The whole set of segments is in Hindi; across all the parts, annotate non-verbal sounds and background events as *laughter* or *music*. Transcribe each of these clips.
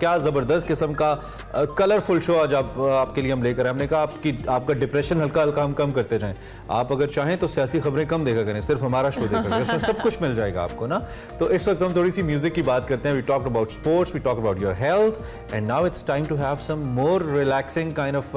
क्या ज़बरदस्त किस्म का कलरफुल शो आज आप आपके लिए हम लेकर हमने कहा आपकी, आपका डिप्रेशन हल्का हल्का हम कम करते जाएँ। आप अगर चाहें तो सियासी खबरें कम देखा करें, सिर्फ़ हमारा शो देखा करें, उसमें सब कुछ मिल जाएगा आपको ना। तो इस वक्त हम थोड़ी सी म्यूज़िक की बात करते हैं। We talk about sports we talk about your health and now it's time to have some more relaxing kind of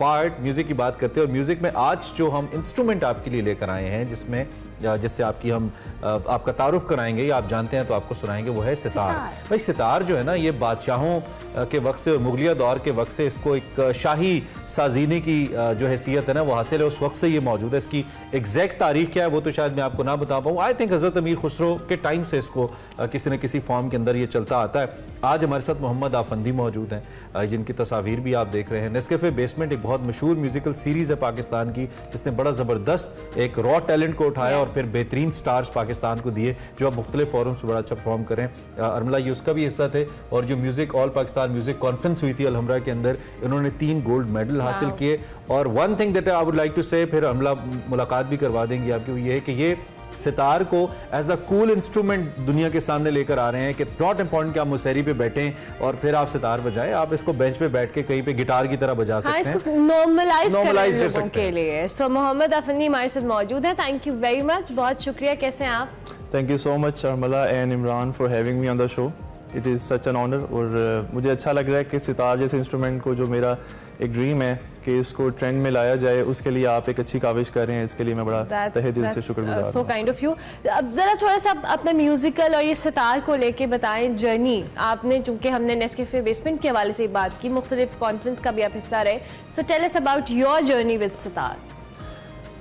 part music की बात करते हैं। और म्यूज़िक में आज जो हम इंस्ट्रूमेंट आपके लिए लेकर आए हैं, जिसमें जिससे आपकी हम आपका तारुफ कराएँगे या आप जानते हैं तो आपको सुनाएँगे वो है सितार। भाई सितार जो है ना ये बादशाहों के वक्त से मुगलिया दौर के वक्त से इसको एक शाही साजीने की जो हैसियत है ना वो हासिल है। उस वक्त से ये मौजूद है। इसकी एग्जैक्ट तारीख क्या है वो तो शायद मैं आपको ना बता पाऊँ। आई थिंक हज़रत अमीर खुसरो के टाइम से इसको किसी न किसी फॉर्म के अंदर ये चलता आता है। आज हमारे साथ मोहम्मद आफंदी मौजूद हैं। जिनकी तस्वीर भी आप देख रहे हैं। नेस्कफे बेसमेंट एक बहुत मशहूर म्यूजिकल सीरीज़ है पाकिस्तान की जिसने बड़ा ज़बरदस्त एक रॉ टैलेंट को उठाया और फिर बेहतरीन स्टार्स पाकिस्तान को दिए जो अब मुख्तलि फॉरम्स पर बड़ा अच्छा परफॉर्म करें अरमला ये उसका भी हिस्सा थे और जो music all Pakistan music conference हुई थी अलहमरा के अंदर इन्होंने तीन गोल्ड मेडल हासिल किए। और one thing that I would like to say फिर हमला मुलाकात भी करवा देंगे आपकी ये है कि ये सितार को एज अ कूल इंस्ट्रूमेंट दुनिया के सामने लेकर आ रहे हैं कि इट्स नॉट इंपॉर्टेंट कि आप मुसहरी पे बैठें और फिर आप सितार बजाएँ। आप इसको बेंच पे बैठ के कहीं पे गिटार की तरह बजा हाँ, सकते हैं। नॉर्मलाइज कर सकते के लिए। सो मोहम्मद अफनी हमारे साथ मौजूद है। थैंक यू वेरी मच बहुत शुक्रिया। कैसे हैं आप? Thank you so much Sharmila and Imran for having me on the show it is such an honour और uh, मुझे अच्छा लग रहा है कि सितार जैसे इंस्ट्रूमेंट को जो मेरा एक ड्रीम है कि इसको ट्रेंड में लाया जाए उसके लिए आप एक अच्छी काविश कर रहे हैं इसके लिए मैं बड़ा तहे दिल से शुक्रगुजार सो काइंड ऑफ़ यू अब ज़रा थोड़ा सा अपने म्यूज़िकल और ये सितार को लेके बताएँ जर्नी आपने चूँकि हमने नेस्केफे बेसमेंट के हवाले से बात की मुख्तलिफ़ कॉन्फ्रेंस का भी आप हिस्सा रहे. So tell us about your journey with sitar.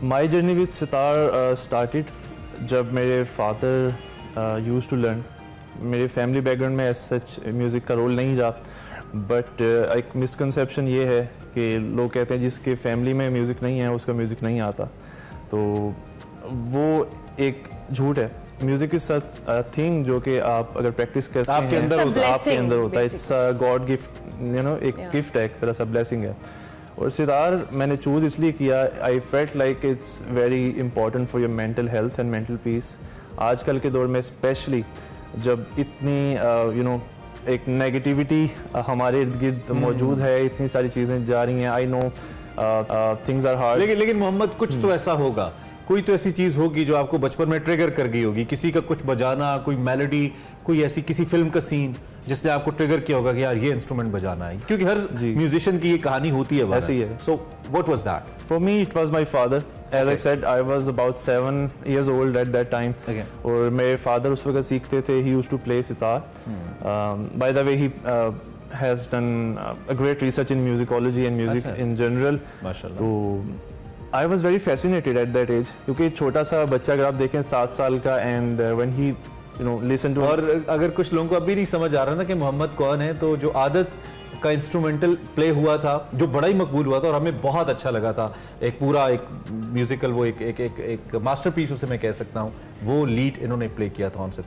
My journey with sitar started जब मेरे फादर यूज़ टू लर्न मेरे फैमिली बैकग्राउंड में सच म्यूज़िक का रोल नहीं रहा. बट uh, एक मिसकनसेप्शन ये है कि लोग कहते हैं जिसके फैमिली में म्यूज़िक नहीं है उसका म्यूज़िक नहीं आता। तो वो एक झूठ है। म्यूज़िक इज़ सच थिंग जो कि आप अगर प्रैक्टिस करते आपके हैं अंदर होता आपके अंदर होता है। It's God gift you know एक गिफ्ट है एक तरह सा ब्लेसिंग है। और सितार मैंने चूज़ इसलिए किया I felt like it's very important for your mental health and mental peace आजकल के दौर में स्पेशली जब इतनी you uh, know you know, एक नेगेटिविटी uh, हमारे इर्द गिर्द हम्म। मौजूद है इतनी सारी चीज़ें जा रही हैं I know things are hard लेकिन लेकिन मोहम्मद कुछ तो हम्म। ऐसा होगा कोई तो ऐसी चीज़ होगी जो आपको बचपन में ट्रिगर कर गई होगी। किसी का कुछ बजाना कोई मेलोडी कोई ऐसी किसी फ़िल्म का सीन जिसने आपको ट्रिगर किया होगा कि यार ये इंस्ट्रूमेंट बजाना है। क्योंकि हर म्यूजिशियन की ये कहानी होती है ऐसी है। So what was that for me it was my father as I said I was about 7 years old at that time और मेरे फादर उस वक्त सीखते थे ही used to play sitar by the way he uh, a great research in musicology and music अच्छा। in general. तो I was very fascinated at that age क्योंकि छोटा सा बच्चा अगर आप देखें सात साल का and one he you know listen to और अगर कुछ लोगों को अभी नहीं समझ आ रहा ना कि मोहम्मद कौन है तो जो आदत का इंस्ट्रूमेंटल प्ले हुआ था जो बड़ा ही मकबूल हुआ था और हमें बहुत अच्छा लगा था। एक पूरा एक म्यूजिकल वो एक एक एक, एक मास्टरपीस उसे मैं कह सकता हूँ। वो लीड इन्होंने प्ले किया था उनसे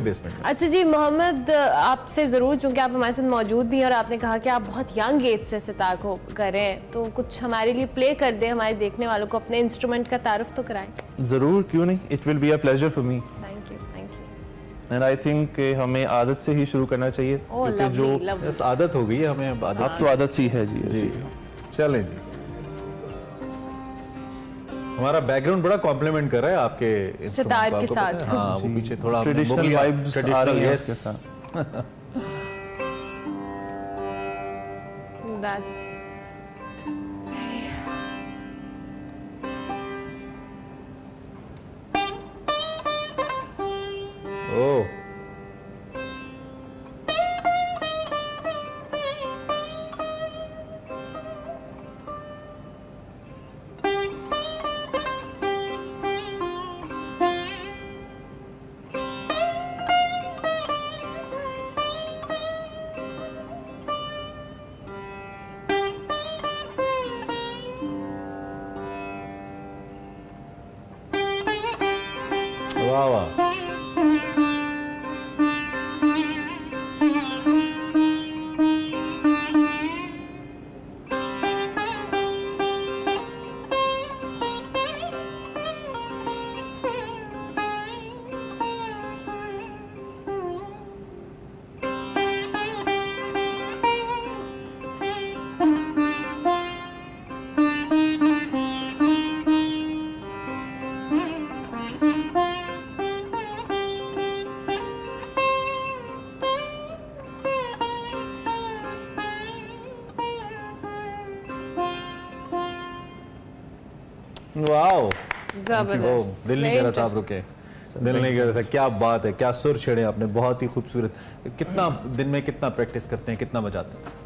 बेसमेंट अच्छा जी मोहम्मद आपसे ज़रूर चूँकि आप हमारे साथ मौजूद भी हैं और आपने कहा कि आप बहुत यंग एज से सितार को करें तो कुछ हमारे लिए प्ले कर दें हमारे देखने वालों को अपने इंस्ट्रूमेंट का तारुफ तो कराएँ। ज़रूर क्यों नहीं? It will be a pleasure for me and I think हमें आदत से ही शुरू करना चाहिए oh, क्योंकि जो बस आदत हो गई है हमें अब आदत तो आदत सी है जी जी। चलें जी। हमारा बैकग्राउंड बड़ा कॉम्प्लीमेंट कर रहा है आपके सितार के साथ। हाँ वो पीछे थोड़ा ट्रेडिशनल वाइब्स आ रही है इसके साथ। That's वाओ ज़बरदस्त। दिल नहीं कर रहा था आप रुके। दिल नहीं कर रहा था। क्या बात है क्या सुर छेड़े आपने। बहुत ही खूबसूरत। कितना दिन में कितना प्रैक्टिस करते हैं कितना बजाते हैं?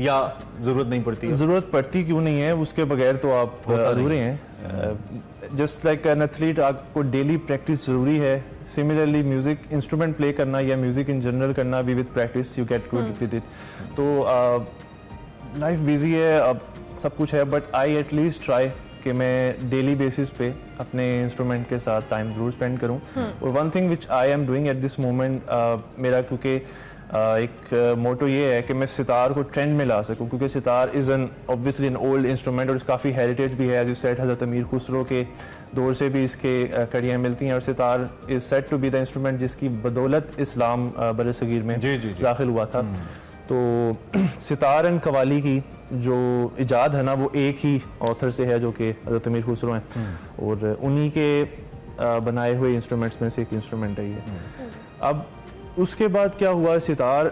या ज़रूरत नहीं पड़ती ज़रूरत पड़ती क्यों नहीं है? उसके बगैर तो आप अधूरे हैं। जस्ट लाइक एन एथलीट आपको डेली प्रैक्टिस ज़रूरी है। सिमिलरली म्यूज़िक इंस्ट्रूमेंट प्ले करना या म्यूज़िक इन जनरल करना भी with practice you get good with it तो लाइफ बिज़ी है अब सब कुछ है बट आई एटलीस्ट ट्राई कि मैं डेली बेसिस पे अपने इंस्ट्रूमेंट के साथ टाइम ज़रूर स्पेंड करूँ हम्म। और one thing which I am doing at this moment मेरा क्योंकि एक मोटो ये है कि मैं सितार को ट्रेंड में ला सकूँ क्योंकि sitar is an obviously an old instrument और काफ़ी हेरिटेज भी है एज सेट हज़रत अमीर खुसरो के दौर से भी इसके कड़ियाँ मिलती हैं और sitar is set to be the instrument जिसकी बदौलत इस्लाम बर सग़ीर में दाखिल हुआ था हम्म। तो सितार एंड कवाली की जो ईजाद है ना वो एक ही ऑथर से है जो कि हज़रत अमीर खुसरो हैं हम्म। और उन्हीं के बनाए हुए इंस्ट्रूमेंट्स में से एक इंस्ट्रूमेंट है ये हम्म। अब उसके बाद क्या हुआ सितार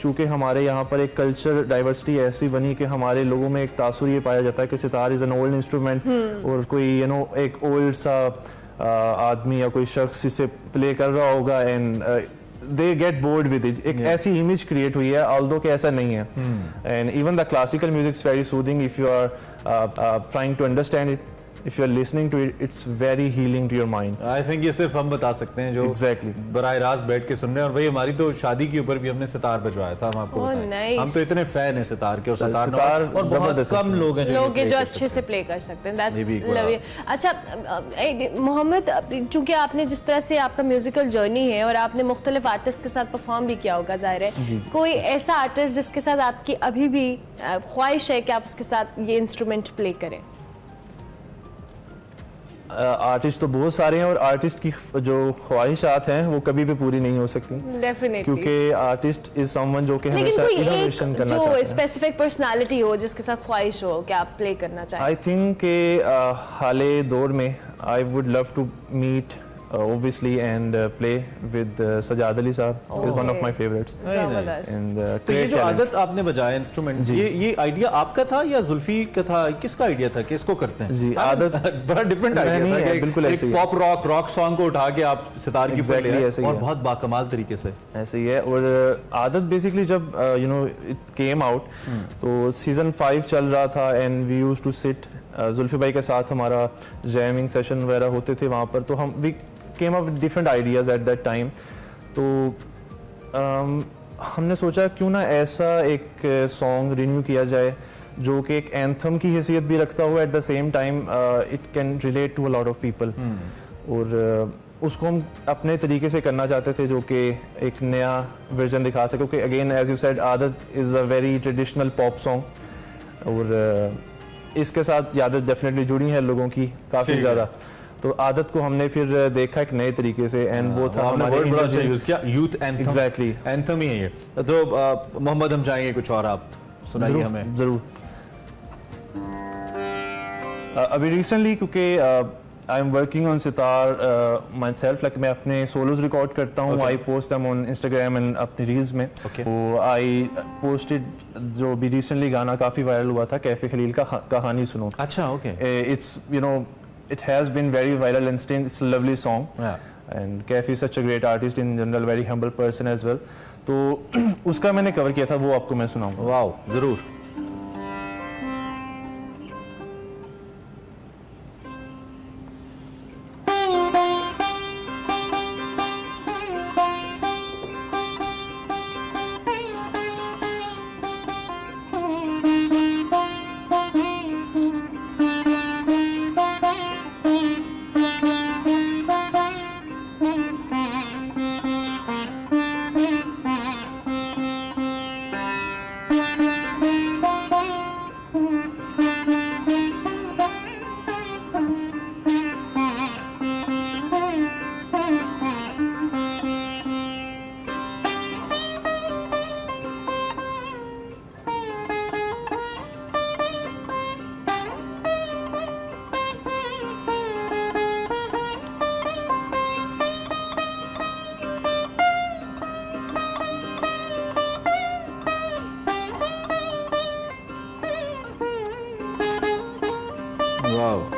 चूँकि हमारे यहाँ पर एक कल्चर डाइवर्सिटी ऐसी बनी कि हमारे लोगों में एक तासुर ये पाया जाता है कि sitar is an old instrument और कोई यू नो एक ओल्ड सा आदमी या कोई शख्स इसे प्ले कर रहा होगा and they get bored with it एक ऐसी इमेज क्रिएट हुई है ऑल के ऐसा नहीं है। And even the classical music very soothing if you are trying to understand it if you are listening to it it's very healing to your mind I think ये सिर्फ़ हम बता सकते हैं जो एग्जैक्टली exactly. बराह रास्त बैठ के सुन रहे हैं और भाई हमारी तो शादी के ऊपर भी हमने सितार बजवाया था हम आपको oh, nice. हम तो इतने फ़ैन हैं सितार के और सितार, सितार और बहुत कम लोग हैं लोग जो अच्छे से प्ले कर सकते हैं। अच्छा मोहम्मद चूँकि आपने जिस तरह से आपका म्यूजिकल जर्नी है और आपने मुख्तलिफ़ आर्टिस्ट के साथ परफॉर्म भी किया होगा ज़ाहिर है। कोई ऐसा आर्टिस्ट जिसके साथ आपकी अभी भी ख्वाहिश है कि आप उसके साथ ये इंस्ट्रूमेंट प्ले करें? आर्टिस्ट तो बहुत सारे हैं और आर्टिस्ट की जो ख्वाहिशात हैं वो कभी भी पूरी नहीं हो सकती। क्योंकि आर्टिस्ट इज़ समवन जो कि हमेशा इनोवेशन करना जो चाहते स्पेसिफिक पर्सनालिटी हो जिसके साथ ख्वाहिश हो कि आप प्ले करना चाहें। आई थिंक के हाल दौर में I would love to meet uh, obviously and uh, play with uh, Sajad Ali साहब oh, is one of my favorites. Nice. and uh, तो ये जो आदत आपने बजाया इंस्ट्रूमेंट ये ये आइडिया आपका था या जुल्फी का था? किसका आइडिया था किसको करते हैं? जी आदत *laughs* बड़ा डिफरेंट आइडिया था कि बिल्कुल ऐसे पॉप रॉक रॉक सॉन्ग को उठा के आप सितार की exactly ऐसे और बहुत बाकमाल तरीके से। ऐसे ही है। और आदत बेसिकली जब you know it came out तो सीज़न फाइव चल रहा था and we use to sit Zulfi भाई के साथ हमारा जैमिंग सेशन वगैरह होते थे वहाँ पर। तो हम we came up different ideas at that time तो um, हमने सोचा क्यों ना ऐसा एक सॉन्ग uh, रिन्यू किया जाए जो कि एक एंथम की हैसियत भी रखता हो at the same time it can relate to a lot of people और uh, उसको हम अपने तरीके से करना चाहते थे जो कि एक नया वर्जन दिखा सके। क्योंकि again as you said Aadat is a very traditional pop song और uh, इसके साथ यादत डेफिनेटली जुड़ी है लोगों की काफ़ी ज़्यादा। तो आदत को हमने फिर देखा एक नए तरीके से एंड वो था हमारे बड़ा अच्छा यूज़ किया। यूथ एंथम एग्जैक्टली एंथम ही है ये। तो मोहम्मद हम चाहेंगे कुछ और आप सुनाइए हमें। ज़रूर। अभी रिसेंटली क्योंकि I am working on sitar myself like मैं अपने सोलोज रिकॉर्ड करता हूँ I post them on Instagram and अपनी रील्स में. तो आई पोस्टेड जो भी रिसेंटली गाना काफ़ी वायरल हुआ था कैफ़े खलील का कहानी सुनो। अच्छा okay it's you know it has been very viral and still it's a lovely song. Yeah. And Kafi is such a great artist in general, very humble person as well. तो उसका मैंने कवर किया था वो आपको मैं सुनाऊँगा wow ज़रूर 哦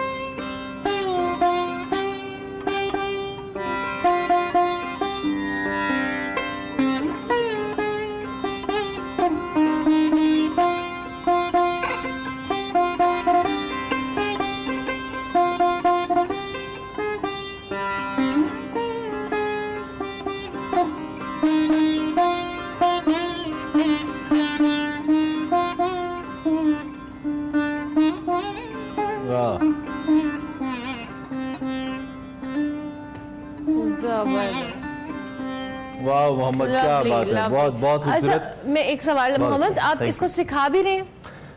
मोहम्मद क्या बात है। बहुत बहुत अच्छा मैं एक सवाल मोहम्मद आप इसको सिखा भी रहे हैं?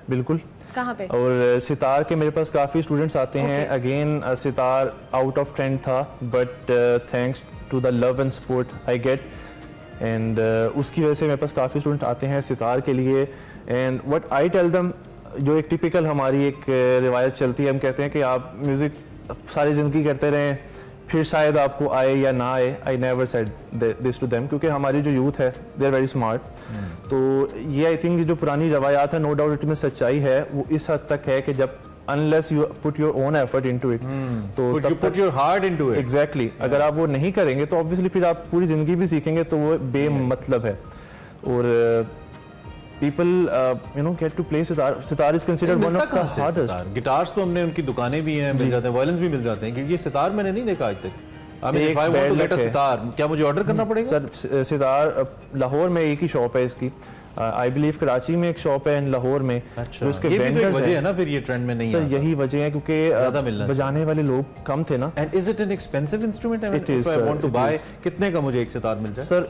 बिल्कुल। कहाँ पे? और सितार के मेरे पास काफ़ी स्टूडेंट्स आते okay. हैं again sitar out of trend था but thanks to the love and support I get and उसकी वजह से मेरे पास काफ़ी स्टूडेंट आते हैं सितार के लिए। And what I tell them जो एक टिपिकल हमारी एक रिवायत चलती है हम कहते हैं कि आप म्यूज़िक सारी ज़िंदगी करते रहें। फिर शायद आपको आए या ना आए I never said this to them क्योंकि हमारी जो यूथ है दे आर वेरी स्मार्ट तो ये आई थिंक जो पुरानी रवायात है नो डाउट इट में सच्चाई है वो इस हद तक है कि जब unless you put your own effort into it तो तब put your heart into it exactly अगर आप वो नहीं करेंगे तो ऑब्वियसली फिर आप पूरी ज़िंदगी भी सीखेंगे तो वो बेमतलब है। और people uh, you know get to play sitar sitar is considered one of the hardest. Guitars तो हमने उनकी दुकानें भी हैं मिल जाते हैं वायलिन्स भी मिल जाते हैं क्योंकि ये सितार मैंने नहीं देखा आज तक। सितार क्या मुझे ऑर्डर करना पड़ेगा? सर सितार लाहौर में एक ही शॉप है इसकी। आई बिलीव कराची में एक शॉप है लाहौर में अच्छा, जो इसके ये भी वजह है। ना फिर ये ट्रेंड में नहीं सर यही वजह है क्योंकि बजाने वाले लोग कम थे ना। And is it an expensive instrument it is I want to buy कितने का मुझे एक सितार मिल जाए? Sir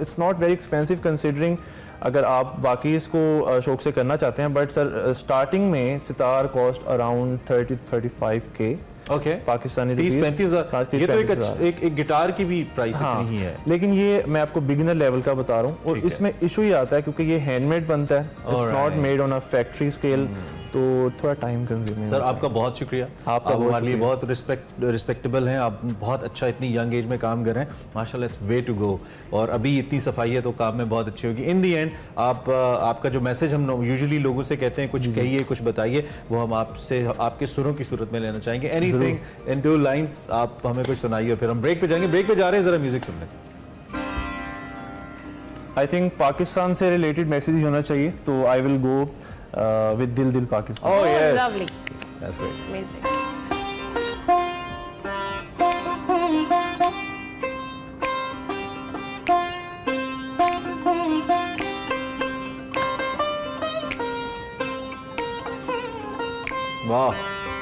it's not very expensive considering अगर आप वाकई इसको शौक से करना चाहते हैं बट सर स्टार्टिंग में sitar cost around thirty thirty five के ओके okay. पाकिस्तानी तीस पैंतीस ये तो एक, एक एक गिटार की भी प्राइस हाँ, नहीं है लेकिन ये मैं आपको बिगिनर लेवल का बता रहा हूँ और इसमें इशू ही आता है क्योंकि ये हैंडमेड बनता है। It's not made on a factory scale तो थोड़ा टाइम कंज्यूमिंग सर आपका बहुत शुक्रिया। आपका आप हमारे लिए बहुत रिस्पेक्ट रिस्पेक्टेबल हैं। आप बहुत अच्छा इतनी यंग एज में काम कर रहे हैं। माशाल्लाह इट्स वे टू गो और अभी इतनी सफ़ाई है तो काम में बहुत अच्छी होगी। इन दी एंड आप आपका जो मैसेज हम यूजुअली लोगों से कहते हैं कुछ कहिए कुछ बताइए वो हम आपसे आपके सुरों की सूरत में लेना चाहेंगे। Anything in two lines आप हमें कुछ सुनाइए और फिर हम ब्रेक पे जाएँगे। ब्रेक पे जा रहे हैं ज़रा म्यूज़िक सुनने आई थिंक पाकिस्तान से रिलेटेड मैसेज होना चाहिए तो I will go uh, with Dil Dil Pakistan. Oh, oh yes. Lovely. That's great. Amazing. Wow. Wow.